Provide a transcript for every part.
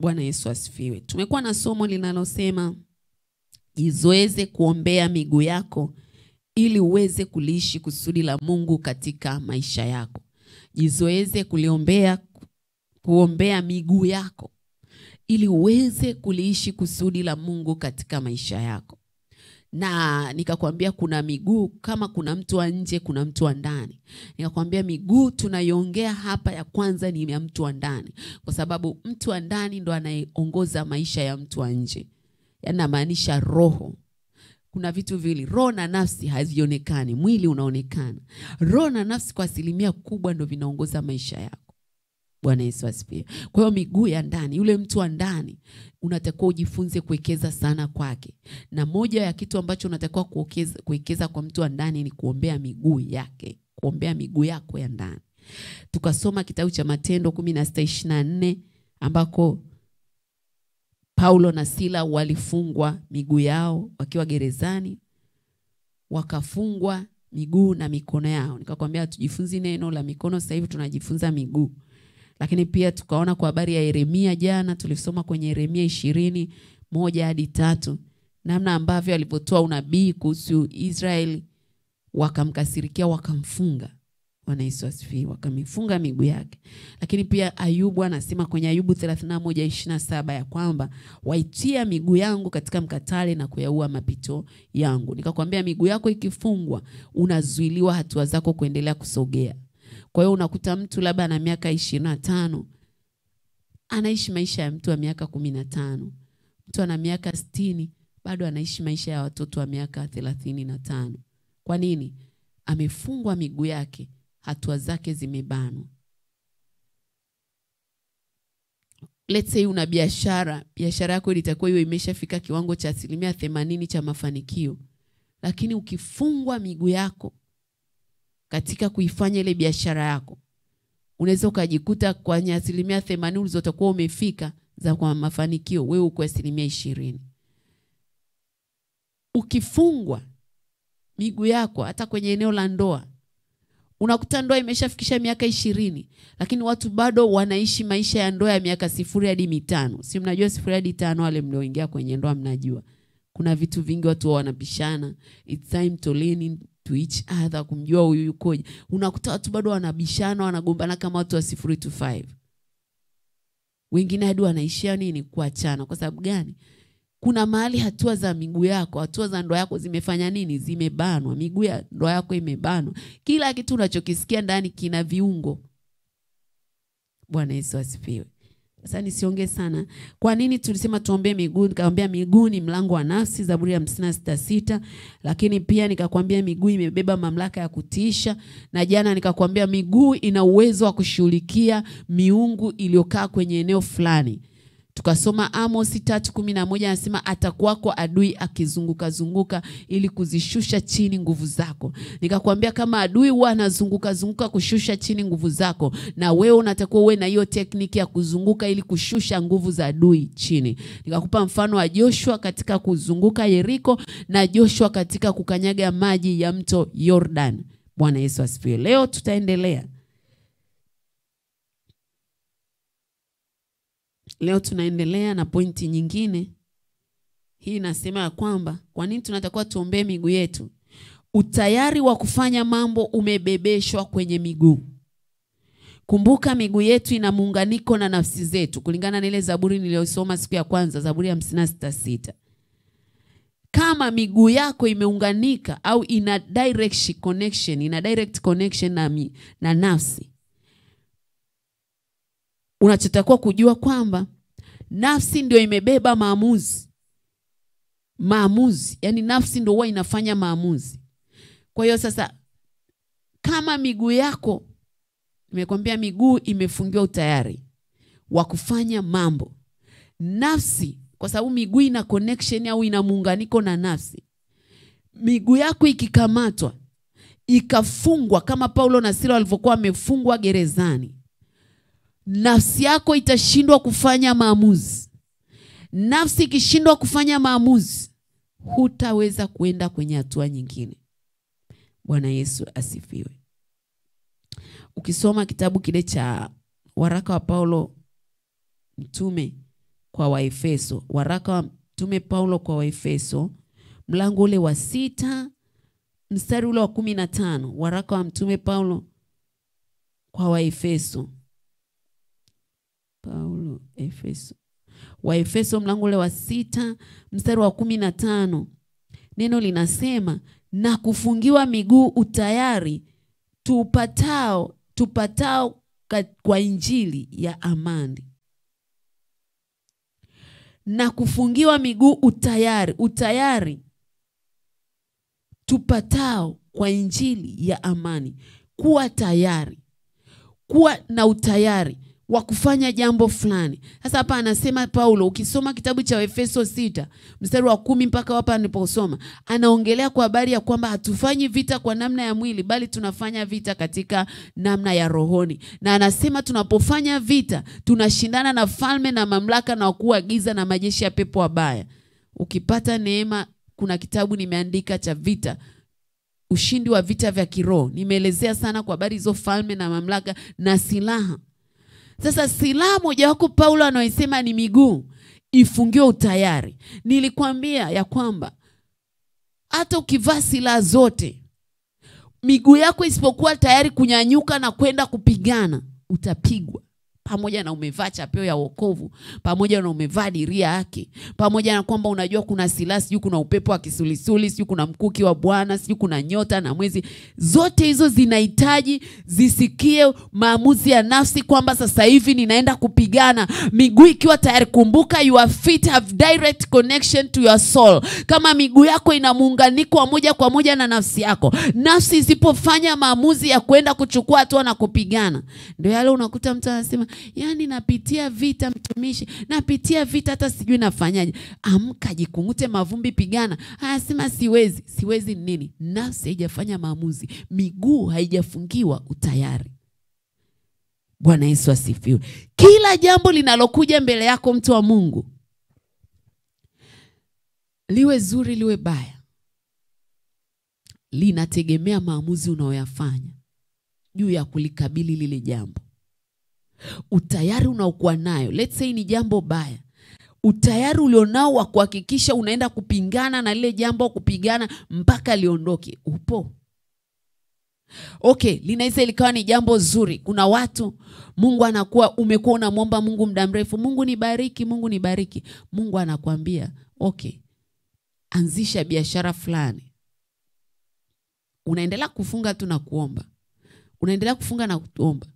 Bwana Yesu asifiwe. Tumekuwa na somo linalosema jizoeze kuombea miguu yako ili uweze kuliishi kusudi la Mungu katika maisha yako. Jizoeze kuliombea kuombea miguu yako ili uweze kuliishi kusudi la Mungu katika maisha yako. Na nikakwambia kuna miguu, kama kuna mtu wa nje, kuna mtu wa ndani. Nikakwambia miguu tunaiongea hapa, ya kwanza ni ya mtu wa ndani, kwa sababu mtu wa ndani ndo anayeongoza maisha ya mtu wa nje, yaani namaanisha roho kuna vitu viwili, roho na nafsi hazionekani mwili unaonekana. Roho na nafsi kwa asilimia kubwa ndo vinaongoza maisha yako. Bwana Yesu asifiwe. Kwa hiyo miguu ya ndani, yule mtu wa ndani unatakiwa ujifunze kuwekeza sana kwake, na moja ya kitu ambacho unatakiwa kuwekeza, kwa mtu wa ndani ni kuombea miguu yake, kuombea miguu yako ya ndani. Tukasoma kitabu cha Matendo kumi na sita ishirini na nne ambako Paulo na Sila walifungwa miguu yao wakiwa gerezani, wakafungwa miguu na mikono yao. Nikakwambia tujifunzi neno la mikono, sasa hivi tunajifunza miguu. Lakini pia tukaona kwa habari ya Yeremia jana, tulisoma kwenye Yeremia ishirini moja hadi tatu namna ambavyo alivyotoa unabii kuhusu Israeli, wakamkasirikia wakamfunga. Bwana Yesu asifiwe, wakamifunga miguu yake. Lakini pia Ayubu anasema kwenye Ayubu 31:27 ya kwamba waitia miguu yangu katika mkatale na kuyaua mapito yangu. Nikakwambia miguu yako ikifungwa, unazuiliwa hatua zako kuendelea kusogea. Kwa hiyo unakuta mtu labda ana miaka ishirini na tano anaishi maisha ya mtu wa miaka kumi na tano. Mtu ana miaka sitini bado anaishi maisha ya watoto wa miaka thelathini na tano. Kwa nini? Amefungwa miguu yake, hatua zake zimebanwa. Let's say una biashara, biashara yako ilitakiwa hiyo imeshafika kiwango cha asilimia themanini cha mafanikio, lakini ukifungwa miguu yako katika kuifanya ile biashara yako, unaweza ukajikuta kwenye asilimia themanini ulizotakuwa umefika za kwa mafanikio, wewe uko asilimia ishirini. Ukifungwa miguu yako hata kwenye eneo la ndoa, unakuta ndoa imeshafikisha miaka ishirini, lakini watu bado wanaishi maisha ya ndoa ya miaka sifuri hadi mitano. Si mnajua sifuri hadi tano? Wale mlioingia kwenye ndoa mnajua kuna vitu vingi watu wanabishana, it's time to lean to each other, kumjua huyu yukoje. Unakuta watu bado wanabishana, wanagombana kama watu wa sifuri to five. Wengine hadi wanaishia nini, kuachana. Kwa sababu gani? Kuna mahali hatua za miguu yako, hatua za ndoa yako zimefanya nini? Zimebanwa. Miguu ya ndoa yako imebanwa. Kila kitu unachokisikia ndani kina viungo. Bwana Yesu asifiwe. Sasa nisiongee sana. Kwa nini tulisema tuombee miguu? Nikamwambia miguu ni mlango wa nafsi, Zaburi ya hamsini na sita sita. Lakini pia nikakwambia miguu imebeba mamlaka ya kutiisha, na jana nikakwambia miguu ina uwezo wa kushughulikia miungu iliyokaa kwenye eneo fulani. Tukasoma Amosi tatu kumi na moja anasema atakuwako adui akizunguka zunguka ili kuzishusha chini nguvu zako. Nikakwambia kama adui huwa anazunguka zunguka kushusha chini nguvu zako, na wewe unatakiwa uwe na hiyo tekniki ya kuzunguka ili kushusha nguvu za adui chini. Nikakupa mfano wa Joshua katika kuzunguka Yeriko na Joshua katika kukanyaga maji ya mto Yordan. Bwana Yesu asifiwe. Leo tutaendelea Leo tunaendelea na pointi nyingine. Hii inasema ya kwamba kwa nini tunatakiwa tuombee miguu yetu. Utayari wa kufanya mambo umebebeshwa kwenye miguu. Kumbuka miguu yetu ina muunganiko na nafsi zetu, kulingana na ile Zaburi niliyosoma siku ya kwanza, Zaburi ya hamsini na sita sita. Kama miguu yako imeunganika au ina direct connection, ina direct connection na, mi, na nafsi unachotakiwa kujua kwamba nafsi ndio imebeba maamuzi. Maamuzi, yani nafsi ndio huwa inafanya maamuzi. Kwa hiyo sasa, kama miguu yako, nimekwambia miguu imefungiwa utayari wa kufanya mambo, nafsi, kwa sababu miguu ina connection au ina muunganiko na nafsi. Miguu yako ikikamatwa, ikafungwa, kama Paulo na Sila walivyokuwa wamefungwa gerezani nafsi yako itashindwa kufanya maamuzi. Nafsi ikishindwa kufanya maamuzi, hutaweza kuenda kwenye hatua nyingine. Bwana Yesu asifiwe. Ukisoma kitabu kile cha waraka wa Paulo mtume kwa Waefeso, waraka wa Mtume Paulo kwa Waefeso, mlango ule wa sita mstari ule wa kumi na tano. Waraka wa Mtume Paulo kwa Waefeso, Paulo Efeso, Waefeso mlango ule wa sita mstari wa kumi na tano. Neno linasema na kufungiwa miguu utayari tupatao tupatao kwa injili ya amani. Na kufungiwa miguu utayari utayari tupatao kwa injili ya amani. Kuwa tayari kuwa na utayari wa kufanya jambo fulani. Sasa hapa anasema Paulo, ukisoma kitabu cha Efeso sita mstari wa kumi mpaka hapa anaposoma, anaongelea kwa habari ya kwamba hatufanyi vita kwa namna ya mwili, bali tunafanya vita katika namna ya rohoni, na anasema tunapofanya vita tunashindana na falme na mamlaka na wakuu wa giza na majeshi ya pepo wabaya. Ukipata neema, kuna kitabu nimeandika cha vita ushindi wa vita vya kiroho. Nimeelezea sana kwa habari hizo falme na mamlaka na silaha. Sasa silaha mojawapo Paulo anaoisema ni miguu ifungiwe utayari. Nilikwambia ya kwamba hata ukivaa silaha zote, miguu yako isipokuwa tayari kunyanyuka na kwenda kupigana, utapigwa pamoja na umevaa chapeo ya wokovu, pamoja na umevaa diria yake, pamoja na kwamba unajua kuna silaha, sijui kuna upepo wa kisulisuli, sijui kuna mkuki wa Bwana, sijui kuna nyota na mwezi. Zote hizo zinahitaji zisikie maamuzi ya nafsi kwamba sasa hivi ninaenda kupigana, miguu ikiwa tayari. Kumbuka, your feet have direct connection to your soul. Kama miguu yako ina muunganiko wa moja kwa moja na nafsi yako, nafsi isipofanya maamuzi ya kwenda kuchukua hatua na kupigana, ndio yale unakuta mtu anasema Yaani napitia vita mtumishi, napitia vita hata sijui nafanyaje. Amka, jikungute mavumbi, pigana. Anasema siwezi. Siwezi nini? Nafsi haijafanya maamuzi, miguu haijafungiwa utayari. Bwana Yesu asifiwe. Kila jambo linalokuja mbele yako, mtu wa Mungu, liwe zuri liwe baya, linategemea maamuzi unaoyafanya juu ya kulikabili lile jambo utayari unaokuwa nayo, let's say ni jambo baya, utayari ulionao wa kuhakikisha unaenda kupingana na lile jambo, kupigana mpaka liondoke, upo? Okay, linaweza likawa ni jambo zuri. Kuna watu Mungu anakuwa, umekuwa unamwomba Mungu muda mrefu, Mungu nibariki, Mungu nibariki. Mungu anakuambia okay, anzisha biashara fulani. Unaendelea kufunga tu na kuomba, unaendelea kufunga na kuomba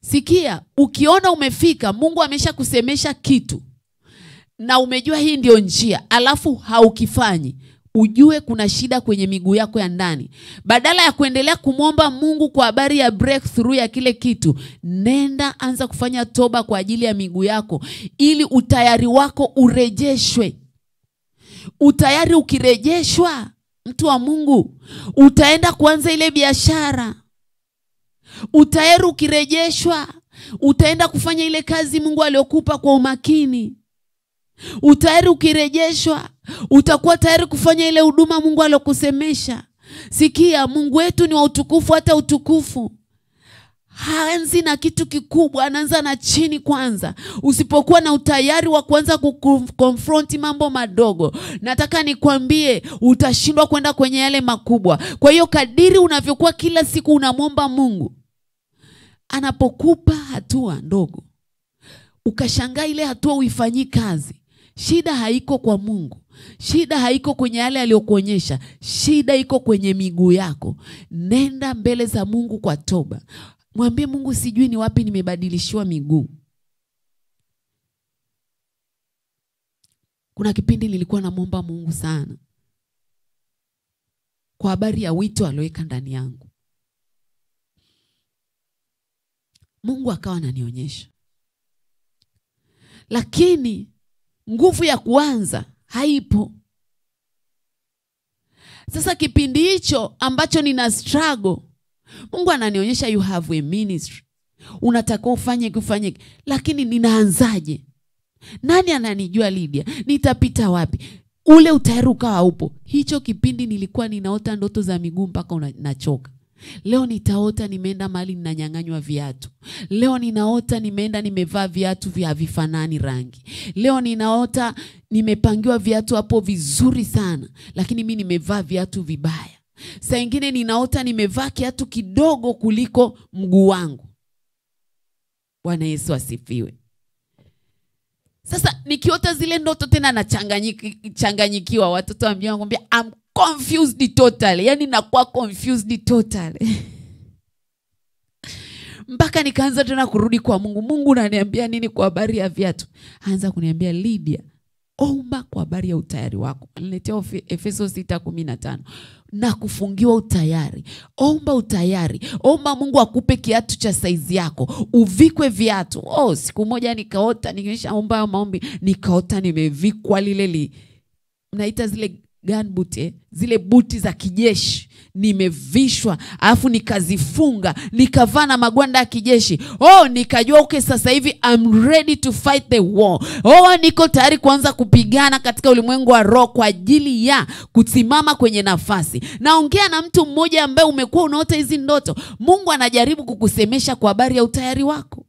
Sikia, ukiona umefika, Mungu amesha kusemesha kitu na umejua hii ndio njia, alafu haukifanyi, ujue kuna shida kwenye miguu yako ya ndani. Badala ya kuendelea kumwomba Mungu kwa habari ya breakthrough ya kile kitu, nenda anza kufanya toba kwa ajili ya miguu yako, ili utayari wako urejeshwe. Utayari ukirejeshwa, mtu wa Mungu, utaenda kuanza ile biashara utayari ukirejeshwa, utaenda kufanya ile kazi Mungu aliyokupa kwa umakini. Utayari ukirejeshwa, utakuwa tayari kufanya ile huduma Mungu aliyokusemesha. Sikia, Mungu wetu ni wa utukufu, hata utukufu haanzi na kitu kikubwa, anaanza na chini kwanza. Usipokuwa na utayari wa kuanza kukonfronti mambo madogo, nataka nikwambie, utashindwa kwenda kwenye yale makubwa. Kwa hiyo kadiri unavyokuwa kila siku unamwomba Mungu, anapokupa hatua ndogo, ukashangaa ile hatua uifanyii kazi, shida haiko kwa Mungu. Shida haiko kwenye yale aliyokuonyesha, shida iko kwenye miguu yako. Nenda mbele za Mungu kwa toba. Mwambie Mungu, sijui ni wapi nimebadilishiwa miguu. Kuna kipindi nilikuwa namwomba Mungu sana kwa habari ya wito alioweka ndani yangu. Mungu akawa ananionyesha, lakini nguvu ya kuanza haipo. Sasa kipindi hicho ambacho nina struggle Mungu ananionyesha you have a ministry, unatakiwa ufanye kufanye, lakini ninaanzaje? Nani ananijua Lydia? Nitapita wapi? Ule utayari ukawa upo. Hicho kipindi nilikuwa ninaota ndoto za miguu mpaka nachoka. Leo nitaota nimeenda mahali ninanyang'anywa viatu. Leo ninaota nimeenda nimevaa viatu vya havifanani rangi. Leo ninaota nimepangiwa viatu hapo vizuri sana, lakini mi nimevaa viatu vibaya. Saa ingine ninaota nimevaa kiatu kidogo kuliko mguu wangu. Bwana Yesu asifiwe. Sasa nikiota zile ndoto tena nachanganyikiwa, watoto wa wananiambia I'm confused totally, yani nakuwa confused totally mpaka nikaanza tena kurudi kwa Mungu. Mungu unaniambia nini kwa habari ya viatu? Anza kuniambia Lydia, omba kwa habari ya utayari wako. Niletea Efeso sita kumi na kufungiwa utayari. Omba utayari, omba Mungu akupe kiatu cha saizi yako, uvikwe viatu. Oh, siku moja nikaota, nikishaomba maombi, nikaota nimevikwa lile li, mnaita zile gunboot eh? zile buti za kijeshi nimevishwa, alafu nikazifunga nikavaa na magwanda ya kijeshi. Oh, nikajua okay, sasa hivi I'm ready to fight the war. Oh, niko tayari kuanza kupigana katika ulimwengu wa roho kwa ajili ya kusimama kwenye nafasi. Naongea na mtu mmoja ambaye umekuwa unaota hizi ndoto. Mungu anajaribu kukusemesha kwa habari ya utayari wako.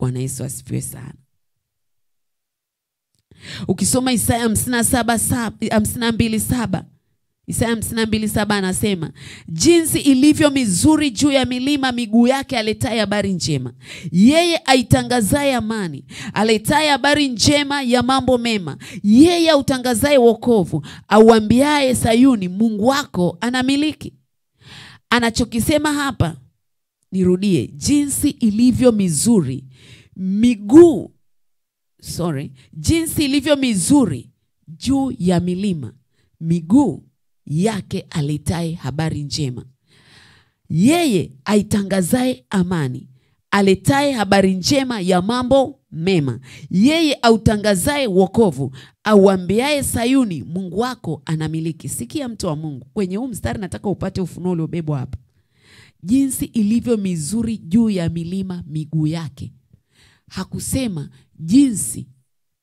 Bwana Yesu asifiwe sana. Ukisoma Isaya hamsini na mbili saba Isaya hamsini na mbili saba anasema jinsi ilivyo mizuri juu ya milima miguu yake aletaye habari njema, yeye aitangazaye amani, aletaye habari njema ya mambo mema, yeye autangazaye wokovu, auambiaye Sayuni, Mungu wako anamiliki. Anachokisema hapa, nirudie, jinsi ilivyo mizuri miguu sorry, jinsi ilivyo mizuri juu ya milima miguu yake aletaye habari njema, yeye aitangazaye amani, aletaye habari njema ya mambo mema, yeye autangazaye wokovu, auambiaye Sayuni, Mungu wako anamiliki. Sikia mtu wa Mungu, kwenye huu mstari nataka upate ufunuo uliobebwa hapa. Jinsi ilivyo mizuri juu ya milima miguu yake. Hakusema jinsi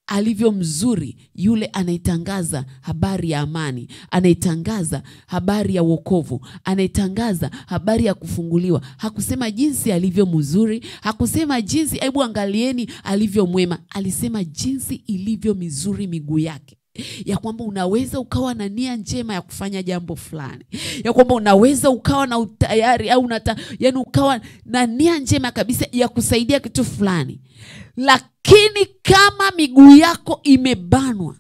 alivyo mzuri yule anaitangaza habari ya amani, anaitangaza habari ya wokovu, anaitangaza habari ya kufunguliwa. Hakusema jinsi alivyo mzuri, hakusema jinsi, hebu angalieni alivyo mwema. Alisema jinsi ilivyo mizuri miguu yake ya kwamba unaweza ukawa na nia njema ya kufanya jambo fulani, ya kwamba unaweza ukawa na utayari au unata, yani ukawa na nia njema kabisa ya kusaidia kitu fulani, lakini kama miguu yako imebanwa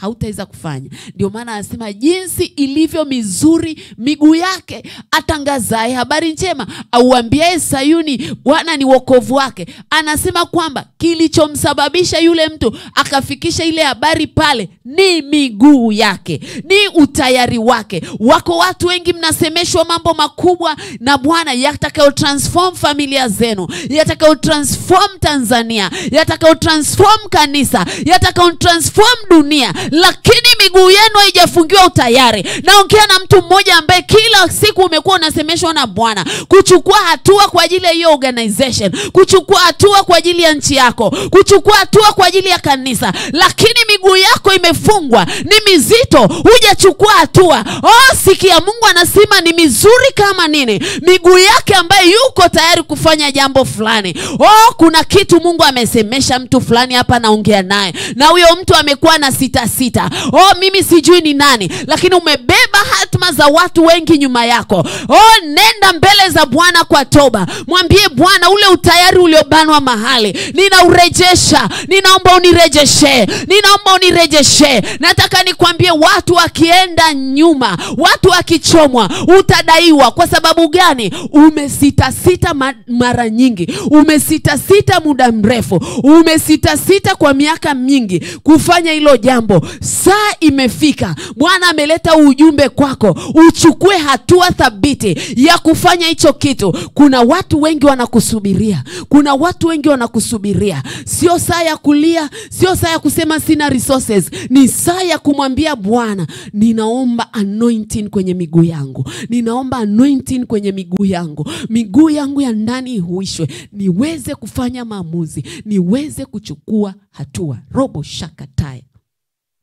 hautaweza kufanya. Ndio maana anasema jinsi ilivyo mizuri miguu yake atangazaye habari njema, auambiaye Sayuni, Bwana ni wokovu wake. Anasema kwamba kilichomsababisha yule mtu akafikisha ile habari pale ni miguu yake, ni utayari wake. Wako watu wengi mnasemeshwa mambo makubwa na Bwana yatakayo transform familia zenu, yatakayo transform Tanzania, yatakayo transform kanisa, yatakayo transform dunia lakini miguu yenu haijafungiwa utayari. Naongea na mtu mmoja ambaye kila siku umekuwa unasemeshwa na Bwana kuchukua hatua kwa ajili ya hiyo organization, kuchukua hatua kwa ajili ya nchi yako, kuchukua hatua kwa ajili ya kanisa, lakini miguu yako imefungwa, ni mizito, hujachukua hatua. Oh, sikia, Mungu anasema ni mizuri kama nini miguu yake ambaye yuko tayari kufanya jambo fulani. Oh, kuna kitu Mungu amesemesha mtu fulani hapa, naongea naye na huyo mtu amekuwa na sita sita. Oh, mimi sijui ni nani, lakini umebeba hatma za watu wengi nyuma yako. Oh, nenda mbele za Bwana kwa toba, mwambie Bwana, ule utayari uliobanwa mahali ninaurejesha, ninaomba unirejeshe, ninaomba unirejeshe. Nataka nikwambie, watu wakienda nyuma, watu wakichomwa, utadaiwa. Kwa sababu gani? Umesitasita mara nyingi, umesitasita muda mrefu, umesitasita kwa miaka mingi kufanya hilo jambo. Saa imefika, Bwana ameleta ujumbe kwako, uchukue hatua thabiti ya kufanya hicho kitu. Kuna watu wengi wanakusubiria, kuna watu wengi wanakusubiria. Sio saa ya kulia, sio saa ya kusema sina resources. Ni saa ya kumwambia Bwana, ninaomba anointing kwenye miguu yangu, ninaomba anointing kwenye miguu yangu, miguu yangu ya ndani ihuishwe, niweze kufanya maamuzi, niweze kuchukua hatua. robo shakataya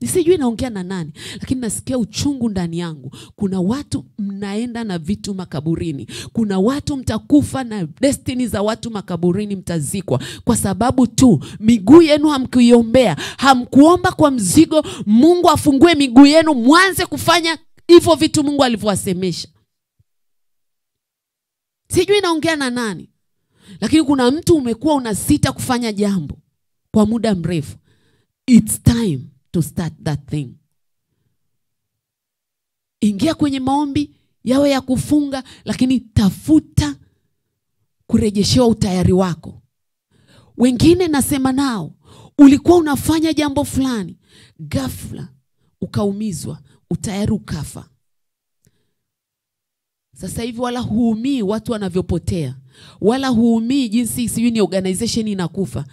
nisijui naongea na nani lakini nasikia uchungu ndani yangu. Kuna watu mnaenda na vitu makaburini. Kuna watu mtakufa na destini za watu makaburini mtazikwa. Kwa sababu tu miguu yenu hamkuiombea. Hamkuomba kwa mzigo mungu afungue miguu yenu mwanze kufanya hivyo vitu mungu alivyowasemesha. Sijui naongea na nani lakini kuna mtu umekuwa unasita kufanya jambo kwa muda mrefu. Its time to start that thing. Ingia kwenye maombi yawe ya kufunga lakini tafuta kurejeshewa utayari wako. Wengine nasema nao ulikuwa unafanya jambo fulani ghafla ukaumizwa utayari ukafa. Sasa hivi wala huumii watu wanavyopotea wala huumii jinsi sijui ni organization inakufa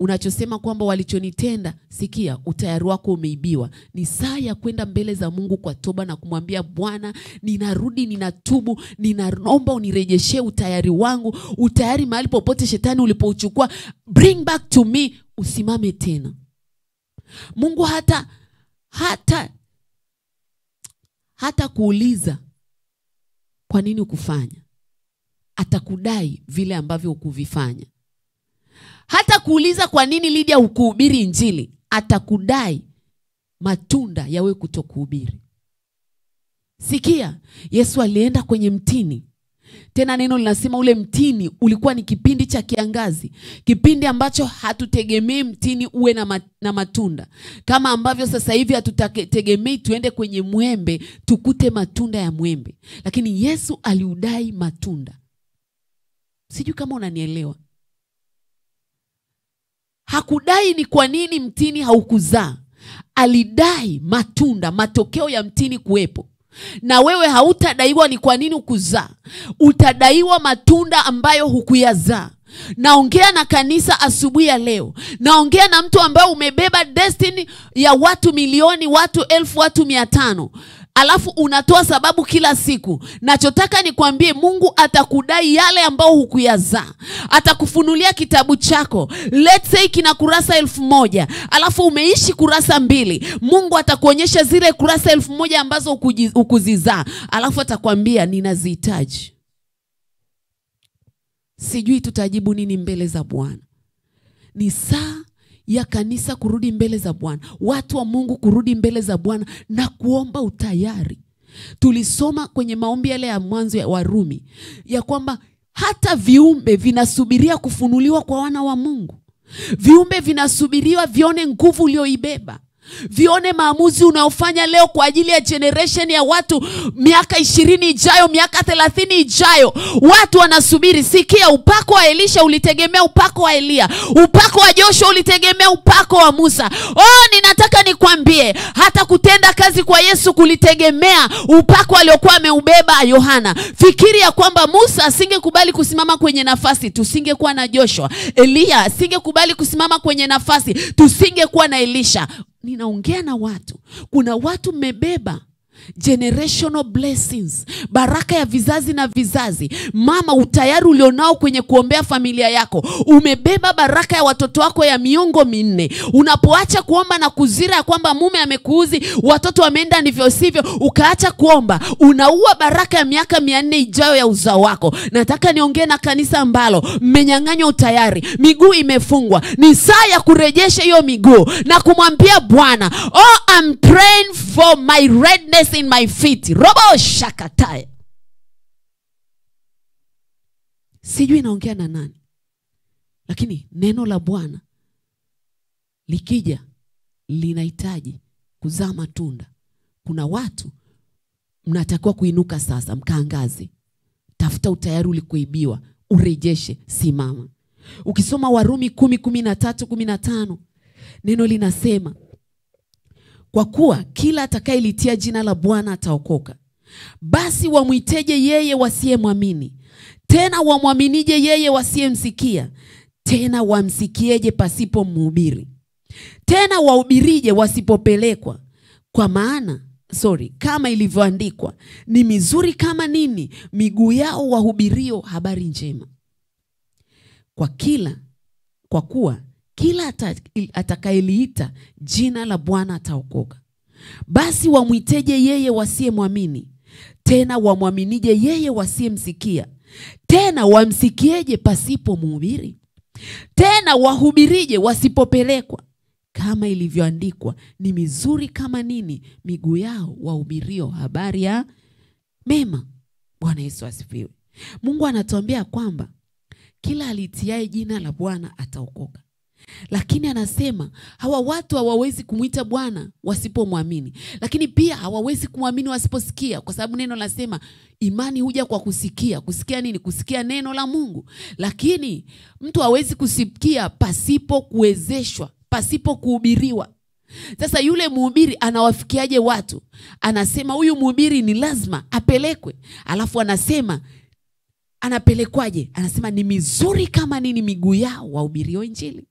unachosema kwamba walichonitenda sikia utayari wako umeibiwa. Ni saa ya kwenda mbele za mungu kwa toba na kumwambia bwana ninarudi ninatubu ninaomba unirejeshee utayari wangu. Utayari mahali popote shetani ulipouchukua bring back to me usimame tena. Mungu hata hata hata kuuliza kwa nini ukufanya atakudai vile ambavyo ukuvifanya hata kuuliza kwa nini lidia hukuhubiri injili atakudai matunda ya wewe kutokuhubiri. Sikia yesu alienda kwenye mtini. Tena neno linasema ule mtini ulikuwa ni kipindi cha kiangazi kipindi ambacho hatutegemei mtini uwe na, ma, na matunda. Kama ambavyo sasa hivi hatutegemei tuende kwenye mwembe tukute matunda ya mwembe. Lakini yesu aliudai matunda. Sijui kama unanielewa hakudai ni kwa nini mtini haukuzaa. Alidai matunda matokeo ya mtini kuwepo. Na wewe hautadaiwa ni kwa nini hukuzaa. Utadaiwa matunda ambayo hukuyazaa. Naongea na kanisa asubuhi ya leo. Naongea na mtu ambaye umebeba destiny ya watu milioni watu elfu watu mia tano alafu unatoa sababu kila siku. Nachotaka nikwambie mungu atakudai yale ambao hukuyazaa. Atakufunulia kitabu chako. Let's say kina kurasa elfu moja alafu umeishi kurasa mbili. Mungu atakuonyesha zile kurasa elfu moja ambazo hukuzizaa. Alafu atakwambia ninazihitaji. Sijui tutajibu nini mbele za bwana. Ni saa ya kanisa kurudi mbele za bwana watu wa mungu kurudi mbele za bwana na kuomba utayari. Tulisoma kwenye maombi yale ya mwanzo ya warumi ya kwamba hata viumbe vinasubiria kufunuliwa kwa wana wa mungu. Viumbe vinasubiriwa vione nguvu ulioibeba vione maamuzi unayofanya leo kwa ajili ya generation ya watu miaka ishirini ijayo miaka thelathini ijayo. Watu wanasubiri. Sikia upako wa elisha ulitegemea upako wa eliya upako wa joshua ulitegemea upako wa musa. Oh ninataka nikwambie hata kutenda kazi kwa yesu kulitegemea upako aliokuwa ameubeba yohana. Fikiri ya kwamba musa asingekubali kusimama kwenye nafasi tusingekuwa na joshua. Eliya asingekubali kusimama kwenye nafasi tusingekuwa na elisha ninaongea na watu. Kuna watu mmebeba generational blessings baraka ya vizazi na vizazi. Mama utayari ulionao kwenye kuombea familia yako umebeba baraka ya watoto wako ya miongo minne. Unapoacha kuomba na kuzira ya kwamba mume amekuuzi watoto wameenda ndivyo sivyo ukaacha kuomba unaua baraka ya miaka mia nne ijayo ya uzao wako. Nataka niongee na kanisa ambalo mmenyang'anywa utayari miguu imefungwa ni saa ya kurejesha hiyo miguu na kumwambia bwana oh, I'm praying for my redness in my feet. Robo sijui naongea na nani lakini neno la bwana likija linahitaji kuzaa matunda. Kuna watu mnatakiwa kuinuka sasa mkaangazi tafuta utayari ulikuibiwa urejeshe simama. Ukisoma warumi kumi kumi na tatu kumi na tano neno linasema kwa kuwa kila atakayelitia jina la bwana ataokoka. Basi wamwiteje yeye wasiyemwamini? Tena wamwaminije yeye wasiyemsikia? Tena wamsikieje pasipo mhubiri? Tena wahubirije wasipopelekwa? Kwa maana sorry kama ilivyoandikwa ni mizuri kama nini miguu yao wahubirio habari njema. Kwa kila kwa kuwa kila atakayeliita jina la Bwana ataokoka. Basi wamwiteje yeye wasiyemwamini? Tena wamwaminije yeye wasiyemsikia? Tena wamsikieje pasipo mhubiri? Tena wahubirije wasipopelekwa? Kama ilivyoandikwa, ni mizuri kama nini miguu yao wahubirio habari ya mema. Bwana Yesu asifiwe. Mungu anatuambia kwamba kila alitiaye jina la Bwana ataokoka, lakini anasema hawa watu hawawezi kumwita Bwana wasipomwamini, lakini pia hawawezi kumwamini wasiposikia, kwa sababu neno lasema imani huja kwa kusikia. Kusikia nini? Kusikia neno la Mungu. Lakini mtu hawezi kusikia pasipo kuwezeshwa, pasipo kuhubiriwa. Sasa yule mhubiri anawafikiaje watu? Anasema huyu mhubiri ni lazima apelekwe, alafu anasema anapelekwaje? Anasema ni mizuri kama nini miguu yao wahubirio Injili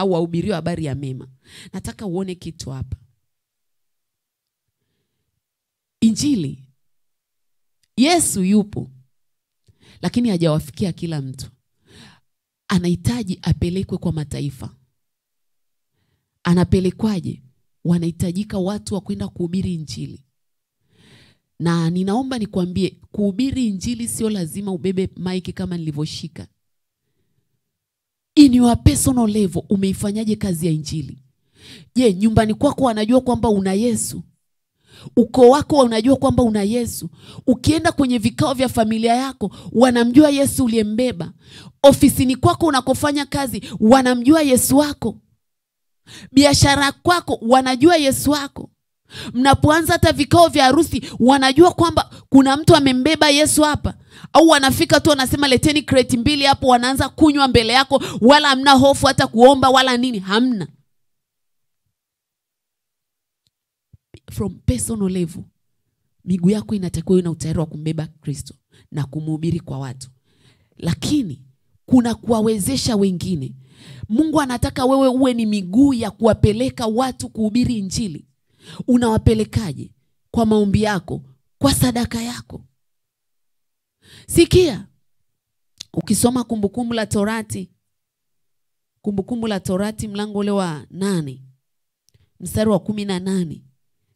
au wahubiriwe habari ya mema. Nataka uone kitu hapa. Injili, Yesu yupo, lakini hajawafikia kila mtu. Anahitaji apelekwe kwa mataifa. Anapelekwaje? Wanahitajika watu wa kwenda kuhubiri Injili na ninaomba nikwambie, kuhubiri injili sio lazima ubebe maiki kama nilivyoshika. In your personal level, umeifanyaje kazi ya injili? Je, nyumbani kwako wanajua kwamba una Yesu? Ukoo wako unajua kwamba una Yesu? Ukienda kwenye vikao vya familia yako, wanamjua Yesu uliyembeba? Ofisini kwako unakofanya kazi, wanamjua Yesu wako? Biashara kwako, wanajua Yesu wako? Mnapoanza hata vikao vya harusi, wanajua kwamba kuna mtu amembeba Yesu hapa? Au wanafika tu wanasema leteni kreti mbili hapo, wanaanza kunywa mbele yako, wala hamna hofu hata kuomba wala nini, hamna. From personal level, miguu yako inatakiwa iwe na utayari wa kumbeba Kristo na kumhubiri kwa watu, lakini kuna kuwawezesha wengine. Mungu anataka wewe uwe ni miguu ya kuwapeleka watu kuhubiri Injili. Unawapelekaje? Kwa maombi yako, kwa sadaka yako. Sikia, ukisoma Kumbukumbu la Torati, Kumbukumbu la Torati mlango ule wa nane mstari wa kumi na nane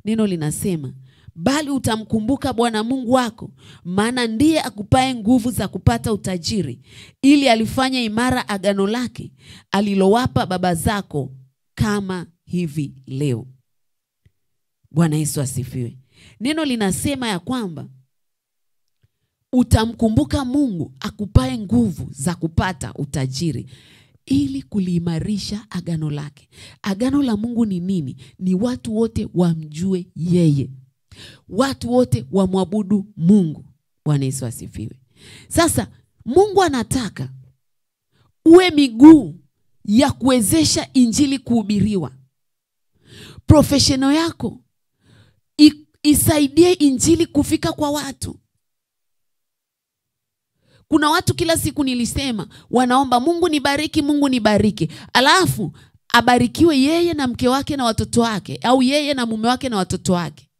neno linasema bali utamkumbuka Bwana Mungu wako, maana ndiye akupaye nguvu za kupata utajiri, ili alifanya imara agano lake alilowapa baba zako, kama hivi leo. Bwana Yesu asifiwe. Neno linasema ya kwamba utamkumbuka Mungu akupae nguvu za kupata utajiri ili kuliimarisha agano lake. Agano la Mungu ni nini? Ni watu wote wamjue yeye, watu wote wamwabudu Mungu. Bwana Yesu asifiwe. Sasa Mungu anataka uwe miguu ya kuwezesha injili kuhubiriwa. Profesheno yako Isaidie injili kufika kwa watu. Kuna watu kila siku nilisema wanaomba Mungu nibariki, Mungu nibariki, alafu abarikiwe yeye na mke wake na watoto wake, au yeye na mume wake na watoto wake.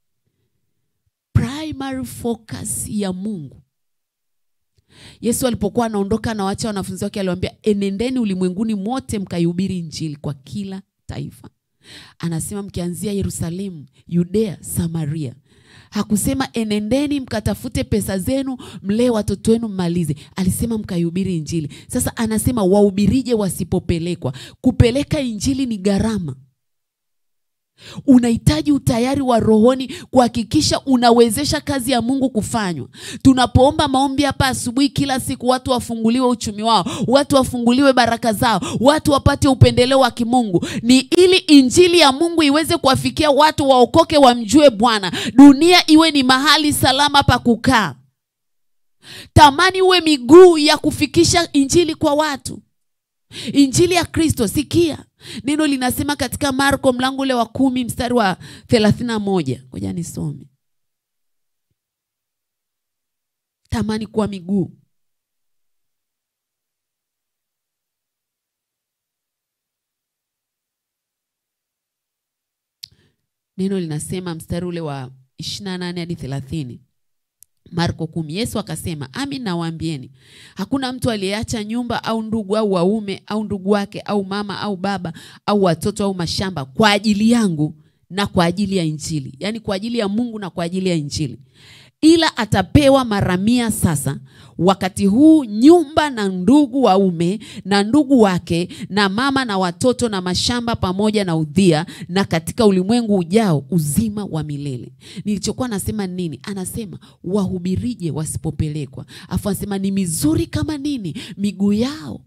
Primary focus ya Mungu. Yesu alipokuwa anaondoka anawacha wanafunzi wake, aliwaambia enendeni ulimwenguni mote mkaihubiri injili kwa kila taifa. Anasema mkianzia Yerusalemu, Yudea, Samaria. Hakusema enendeni mkatafute pesa zenu mlee watoto wenu mmalize. Alisema mkaihubiri injili. Sasa anasema wahubirije wasipopelekwa? Kupeleka injili ni gharama. Unahitaji utayari wa rohoni kuhakikisha unawezesha kazi ya Mungu kufanywa. Tunapoomba maombi hapa asubuhi, kila siku watu wafunguliwe uchumi wao, watu wafunguliwe baraka zao, watu wapate upendeleo wa kimungu, ni ili injili ya Mungu iweze kuwafikia watu, waokoke, wamjue Bwana, dunia iwe ni mahali salama pa kukaa. Tamani uwe miguu ya kufikisha injili kwa watu, injili ya Kristo. Sikia neno linasema katika Marko mlango ule wa kumi mstari wa thelathini na moja. Ngoja nisome. Tamani kuwa miguu. Neno linasema mstari ule wa ishirini na nane hadi thelathini. Marko kumi. Yesu akasema, amin nawaambieni, hakuna mtu aliyeacha nyumba au ndugu au waume au ndugu wake au mama au baba au watoto au mashamba kwa ajili yangu na kwa ajili ya Injili, yaani kwa ajili ya Mungu na kwa ajili ya Injili, ila atapewa mara mia sasa wakati huu nyumba na ndugu waume na ndugu wake na mama na watoto na mashamba pamoja na udhia, na katika ulimwengu ujao uzima wa milele. Nilichokuwa nasema nini? Anasema wahubirije wasipopelekwa, afu anasema ni mizuri kama nini miguu yao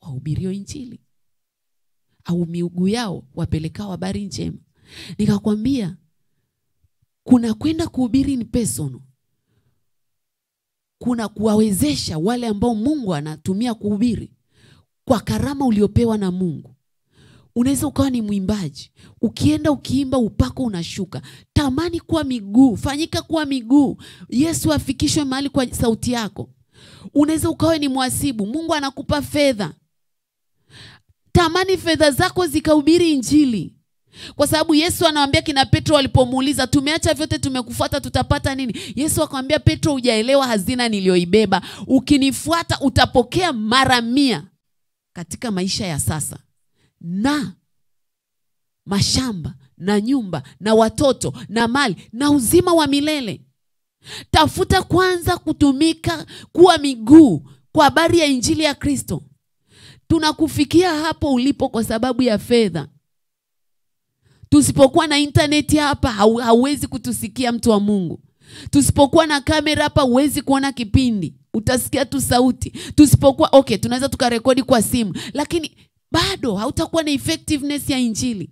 wahubirio Injili, au miguu yao wapelekao habari njema. Nikakwambia kuna kwenda kuhubiri ni personal kuna kuwawezesha wale ambao Mungu anatumia kuhubiri kwa karama uliopewa na Mungu. Unaweza ukawa ni mwimbaji, ukienda ukiimba, upako unashuka. Tamani kuwa miguu, fanyika kuwa miguu, Yesu afikishwe mahali kwa sauti yako. Unaweza ukawa ni mwasibu. Mungu anakupa fedha, tamani fedha zako zikahubiri Injili kwa sababu Yesu anawaambia kina Petro walipomuuliza, tumeacha vyote tumekufuata, tutapata nini? Yesu akamwambia Petro, hujaelewa hazina niliyoibeba. Ukinifuata utapokea mara mia katika maisha ya sasa, na mashamba na nyumba na watoto na mali na uzima wa milele. Tafuta kwanza kutumika kuwa miguu kwa habari ya injili ya Kristo. Tunakufikia hapo ulipo kwa sababu ya fedha. Tusipokuwa na intaneti hapa hauwezi kutusikia mtu wa Mungu. Tusipokuwa na kamera hapa huwezi kuona kipindi, utasikia tu sauti. Tusipokuwa okay, tunaweza tukarekodi kwa simu, lakini bado hautakuwa na effectiveness ya injili.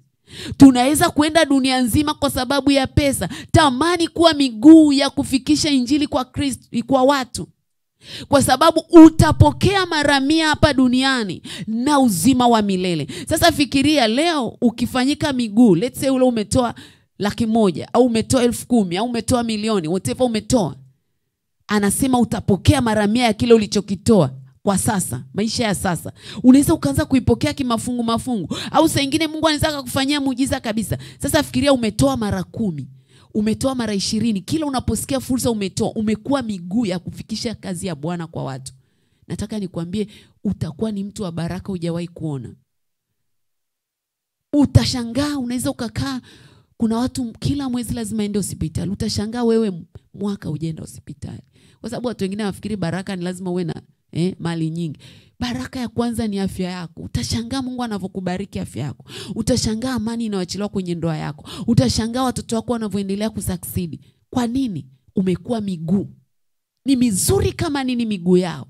Tunaweza kwenda dunia nzima kwa sababu ya pesa. Tamani kuwa miguu ya kufikisha injili kwa Kristo, kwa watu kwa sababu utapokea mara mia hapa duniani na uzima wa milele. Sasa fikiria leo ukifanyika miguu, let's say ule umetoa laki moja au umetoa elfu kumi au umetoa milioni, whatever umetoa, anasema utapokea mara mia ya kile ulichokitoa kwa sasa, maisha ya sasa. Unaweza ukaanza kuipokea kimafungu mafungu, au saa Mungu anaweza akakufanyia muujiza kabisa. Sasa fikiria umetoa mara kumi umetoa mara ishirini. Kila unaposikia fursa umetoa, umekuwa miguu ya kufikisha kazi ya Bwana kwa watu. Nataka nikwambie, utakuwa ni mtu wa baraka hujawahi kuona. Utashangaa, unaweza ukakaa, kuna watu kila mwezi lazima ende hospitali. Utashangaa wewe mwaka hujaenda hospitali, kwa sababu watu wengine wafikiri baraka ni lazima uwe na eh, mali nyingi. Baraka ya kwanza ni afya yako. Utashangaa Mungu anavyokubariki afya yako. Utashangaa amani inayoachiliwa kwenye ndoa yako. Utashangaa watoto wako wanavyoendelea kusaksidi Kwa nini? Umekuwa miguu. Ni mizuri kama nini miguu yao.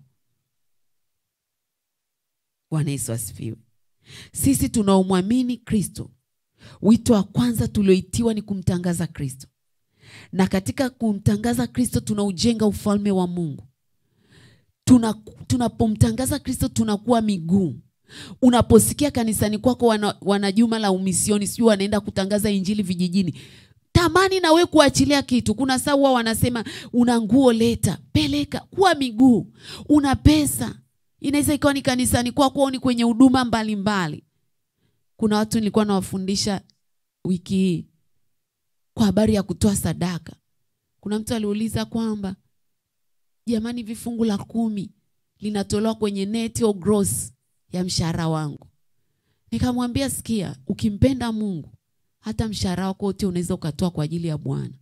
Bwana Yesu asifiwe. Sisi tunaomwamini Kristo, wito wa kwanza tulioitiwa ni kumtangaza Kristo, na katika kumtangaza Kristo tunaujenga ufalme wa Mungu tunapomtangaza tuna Kristo tunakuwa miguu. Unaposikia kanisani kwako wana, wana juma la umisioni, sijui wanaenda kutangaza injili vijijini, tamani na we kuachilia kitu. Kuna saa huwa wanasema una nguo, leta, peleka, kuwa miguu. Una pesa, inaweza ikawa ni kanisani kwako au ni kwenye huduma mbalimbali. Kuna watu nilikuwa nawafundisha wiki hii kwa habari ya kutoa sadaka. Kuna mtu aliuliza kwamba Jamani, vifungu la kumi linatolewa kwenye net au gross ya mshahara wangu. Nikamwambia, sikia, ukimpenda Mungu hata mshahara wako wote unaweza ukatoa kwa ajili ya Bwana,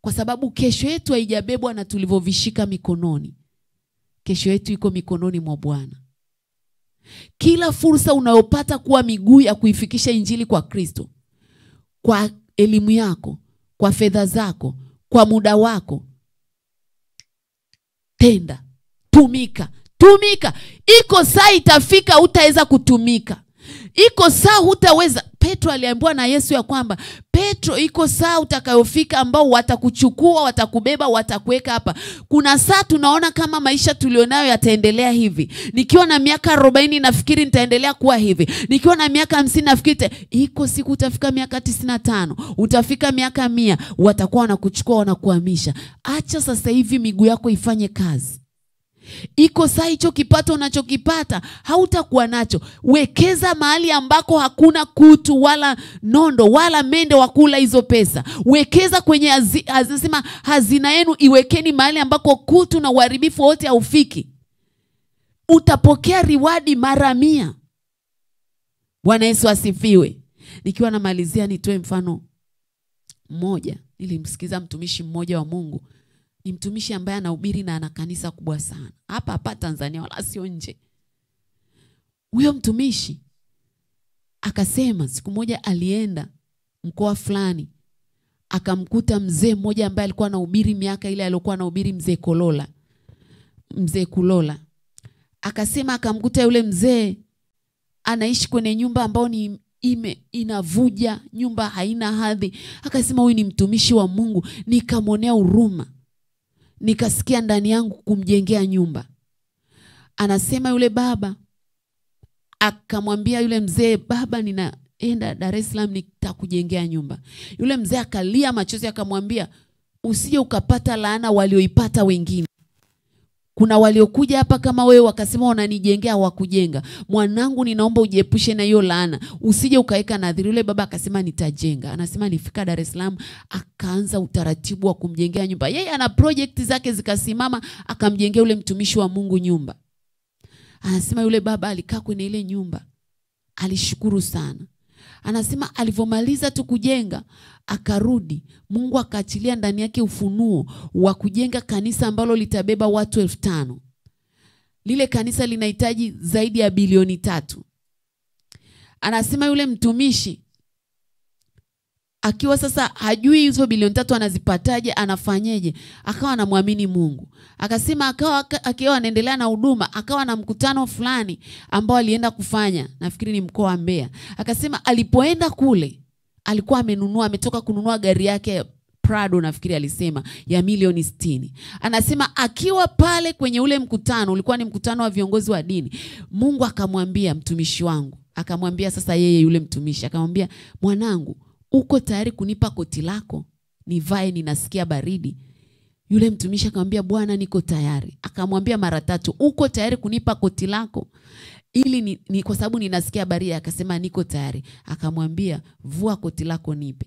kwa sababu kesho yetu haijabebwa na tulivyovishika mikononi. Kesho yetu iko mikononi mwa Bwana. Kila fursa unayopata kuwa miguu ya kuifikisha injili kwa Kristo, kwa elimu yako, kwa fedha zako, kwa muda wako Tenda, tumika, tumika. Iko saa itafika utaweza kutumika, iko saa hutaweza. Petro aliambiwa na Yesu ya kwamba Petro, iko saa utakayofika ambao watakuchukua, watakubeba, watakuweka hapa. Kuna saa tunaona kama maisha tulionayo yataendelea hivi, nikiwa na miaka arobaini nafikiri nitaendelea kuwa hivi, nikiwa na miaka hamsini nafikiri iko siku utafika miaka tisini na tano utafika miaka mia watakuwa wanakuchukua wanakuhamisha. Acha sasa hivi miguu yako ifanye kazi. Iko saa hicho kipato unachokipata hautakuwa nacho. Wekeza mahali ambako hakuna kutu wala nondo wala mende wa kula hizo pesa. Wekeza kwenye hazi, hazina yenu iwekeni mahali ambako kutu na uharibifu wote haufiki. Utapokea riwadi mara mia. Bwana Yesu asifiwe. Nikiwa namalizia, nitoe mfano mmoja. Nilimsikiza mtumishi mmoja wa Mungu ni mtumishi ambaye anahubiri na ana kanisa kubwa sana hapa hapa Tanzania, wala sio nje. Huyo mtumishi akasema siku moja alienda mkoa fulani, akamkuta mzee mmoja ambaye alikuwa anahubiri miaka ile aliyokuwa anahubiri mzee Kolola, mzee Kulola. Akasema akamkuta yule mzee anaishi kwenye nyumba ambayo ni ime inavuja, nyumba haina hadhi. Akasema huyu ni mtumishi wa Mungu, nikamwonea huruma nikasikia ndani yangu kumjengea nyumba. Anasema yule baba akamwambia yule mzee, baba, ninaenda Dar es Salaam nitakujengea nyumba. Yule mzee akalia machozi, akamwambia usije ukapata laana walioipata wengine. Kuna waliokuja hapa kama wewe wakasema wananijengea, wakujenga. Mwanangu, ninaomba ujiepushe na hiyo laana, usije ukaweka nadhiri. Yule baba akasema nitajenga. Anasema nifika Dar es Salaam, akaanza utaratibu wa kumjengea nyumba. Yeye ana project zake zikasimama, akamjengea yule mtumishi wa Mungu nyumba. Anasema yule baba alikaa kwenye ile nyumba, alishukuru sana. Anasema alivyomaliza tu kujenga akarudi, Mungu akaachilia ndani yake ufunuo wa kujenga kanisa ambalo litabeba watu elfu tano. Lile kanisa linahitaji zaidi ya bilioni tatu. Anasema yule mtumishi akiwa sasa hajui hizo bilioni tatu anazipataje, anafanyeje, akawa anamwamini Mungu. Akasema akawa akiwa anaendelea na huduma, akawa na mkutano fulani ambao alienda kufanya, nafikiri ni mkoa wa Mbeya. Akasema alipoenda kule alikuwa amenunua, ametoka kununua gari yake Prado nafikiri alisema ya milioni sitini. Anasema akiwa pale kwenye ule mkutano, ulikuwa ni mkutano wa viongozi wa dini, Mungu akamwambia mtumishi wangu, akamwambia sasa yeye yule mtumishi akamwambia, mwanangu uko tayari kunipa koti lako nivae, ninasikia baridi? Yule mtumishi akamwambia, Bwana, niko tayari. Akamwambia mara tatu, uko tayari kunipa koti lako ili ni, ni kwa sababu ninasikia baridi? Akasema niko tayari. Akamwambia, vua koti lako nipe.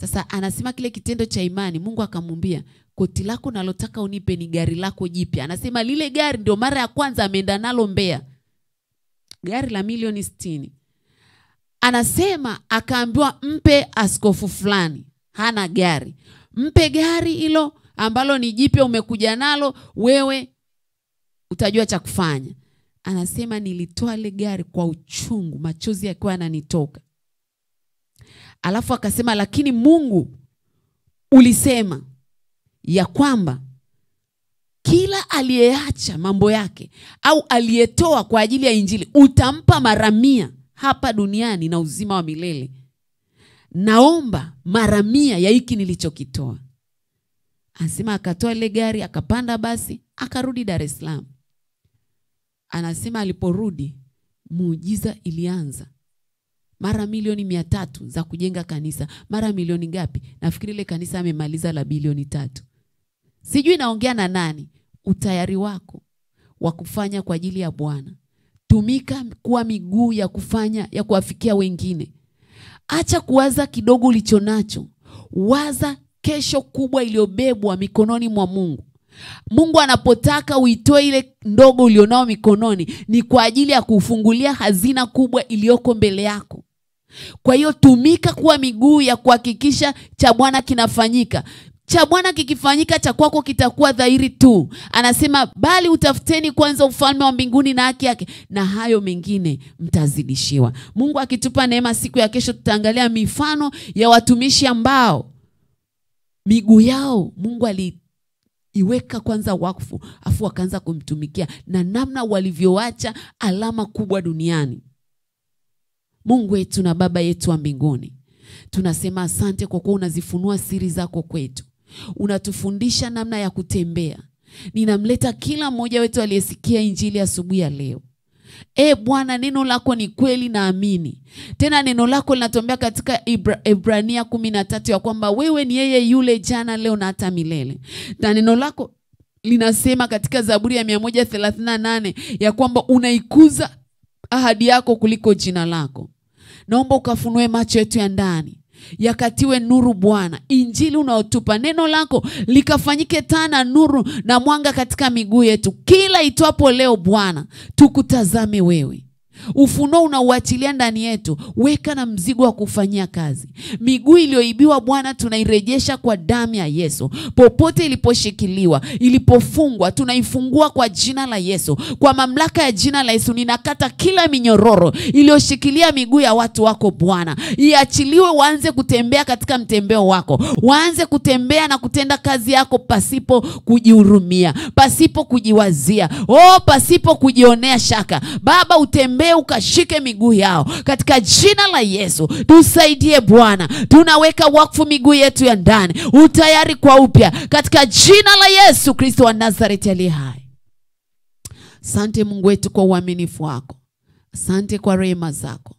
Sasa anasema kile kitendo cha imani, Mungu akamwambia, koti lako nalotaka unipe ni gari lako jipya. Anasema lile gari ndio mara ya kwanza ameenda nalo mbea gari la milioni sitini. Anasema akaambiwa mpe askofu fulani, hana gari, mpe gari hilo ambalo ni jipya, umekuja nalo wewe, utajua cha kufanya. Anasema nilitoa ile gari kwa uchungu, machozi yakiwa yananitoka. Alafu akasema lakini Mungu ulisema ya kwamba kila aliyeacha mambo yake au aliyetoa kwa ajili ya Injili utampa mara mia hapa duniani na uzima wa milele. Naomba mara mia ya hiki nilichokitoa. Anasema akatoa ile gari akapanda basi akarudi Dar es Salaam. Anasema aliporudi muujiza ilianza mara milioni mia tatu za kujenga kanisa, mara milioni ngapi? Nafikiri ile kanisa amemaliza la bilioni tatu. Sijui naongea na nani. Utayari wako wa kufanya kwa ajili ya Bwana, tumika kuwa miguu ya kufanya ya kuwafikia wengine. Acha kuwaza kidogo ulicho nacho, waza kesho kubwa iliyobebwa mikononi mwa Mungu. Mungu anapotaka uitoe ile ndogo ulionao mikononi, ni kwa ajili ya kufungulia hazina kubwa iliyoko mbele yako. Kwa hiyo tumika kuwa miguu ya kuhakikisha cha Bwana kinafanyika. Cha Bwana kikifanyika, cha kwako kitakuwa dhahiri tu. Anasema, bali utafuteni kwanza ufalme wa mbinguni na haki yake, na hayo mengine mtazidishiwa. Mungu akitupa neema, siku ya kesho tutaangalia mifano ya watumishi ambao miguu yao Mungu aliiweka kwanza wakfu, afu wakaanza kumtumikia na namna walivyoacha alama kubwa duniani. Mungu wetu na Baba yetu wa mbinguni, tunasema asante kwa kuwa unazifunua siri zako kwetu, unatufundisha namna ya kutembea. Ninamleta kila mmoja wetu aliyesikia injili asubuhi ya leo. E Bwana, neno lako ni kweli, naamini tena. Neno lako linatuambia katika Ibra, Ibrania kumi na tatu ya kwamba wewe ni yeye yule jana, leo na hata milele, na neno lako linasema katika Zaburi ya 138 ya kwamba unaikuza ahadi yako kuliko jina lako. Naomba ukafunue macho yetu ya ndani yakatiwe nuru Bwana, injili unaotupa neno lako likafanyike taa na nuru na mwanga katika miguu yetu, kila itwapo leo Bwana, tukutazame wewe ufunuo unauachilia ndani yetu, weka na mzigo wa kufanyia kazi. Miguu iliyoibiwa Bwana, tunairejesha kwa damu ya Yesu. Popote iliposhikiliwa, ilipofungwa, tunaifungua kwa jina la Yesu. Kwa mamlaka ya jina la Yesu, ninakata kila minyororo iliyoshikilia miguu ya watu wako Bwana, iachiliwe, waanze kutembea katika mtembeo wako, waanze kutembea na kutenda kazi yako pasipo kujihurumia, pasipo kujiwazia, oh, pasipo kujionea shaka. Baba, utembee ukashike miguu yao katika jina la Yesu. Tusaidie Bwana, tunaweka wakfu miguu yetu ya ndani, utayari kwa upya katika jina la Yesu Kristo wa Nazareti aliye hai. Asante Mungu wetu kwa uaminifu wako, asante kwa rehema zako.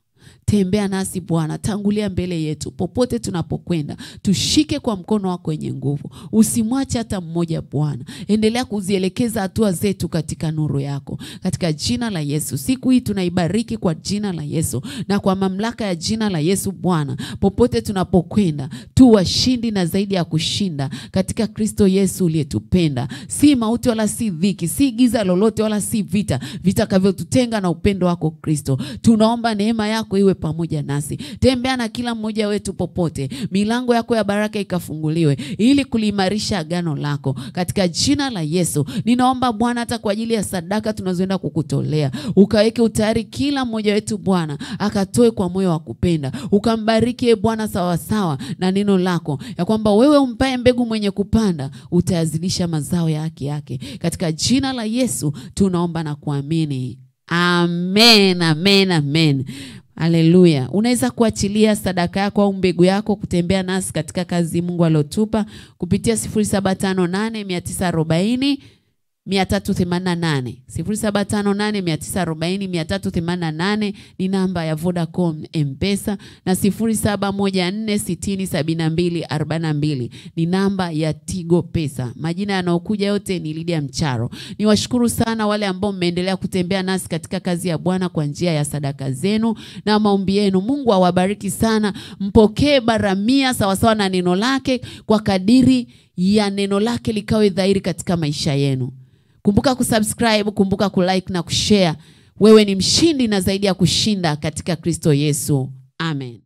Tembea nasi Bwana, tangulia mbele yetu popote tunapokwenda, tushike kwa mkono wako wenye nguvu, usimwache hata mmoja Bwana. Endelea kuzielekeza hatua zetu katika nuru yako, katika jina la Yesu. Siku hii tunaibariki kwa jina la Yesu na kwa mamlaka ya jina la Yesu Bwana, popote tunapokwenda tu washindi na zaidi ya kushinda katika Kristo Yesu uliyetupenda. Si mauti wala si dhiki, si giza lolote wala si vita vitakavyotutenga na upendo wako Kristo. Tunaomba neema yako iwe pamoja nasi. Tembea na kila mmoja wetu popote, milango yako ya baraka ikafunguliwe ili kuliimarisha agano lako katika jina la Yesu. Ninaomba Bwana, hata kwa ajili ya sadaka tunazoenda kukutolea, ukaweke utayari kila mmoja wetu Bwana, akatoe kwa moyo wa kupenda, ukambariki e Bwana sawasawa na neno lako ya kwamba wewe umpae mbegu mwenye kupanda utayazidisha mazao ya haki yake. Katika jina la Yesu tunaomba na kuamini, amen, amen, amen. Haleluya. Unaweza kuachilia sadaka yako au mbegu yako kutembea nasi katika kazi Mungu aliotupa kupitia 0758 940 388 0758 940 388 ni namba ya Vodacom M-Pesa na 0714 60 72 42 ni namba ya Tigo Pesa. Majina yanayokuja yote ni Lydia Mcharo. Niwashukuru sana wale ambao mmeendelea kutembea nasi katika kazi ya Bwana kwa njia ya sadaka zenu na maombi yenu. Mungu awabariki sana, mpokee baramia sawasawa na neno lake, kwa kadiri ya neno lake likawe dhahiri katika maisha yenu. Kumbuka kusubscribe, kumbuka kulike na kushare. Wewe ni mshindi na zaidi ya kushinda katika Kristo Yesu. Amen.